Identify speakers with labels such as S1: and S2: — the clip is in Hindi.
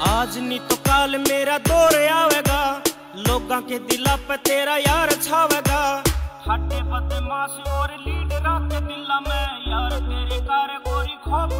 S1: आज नहीं तो काल मेरा दौर आवेगा। लोग के दिला पे तेरा यार छावेगा। हटे बदमाश और लीडर के दिला में। यार तेरे कार गोरी खोप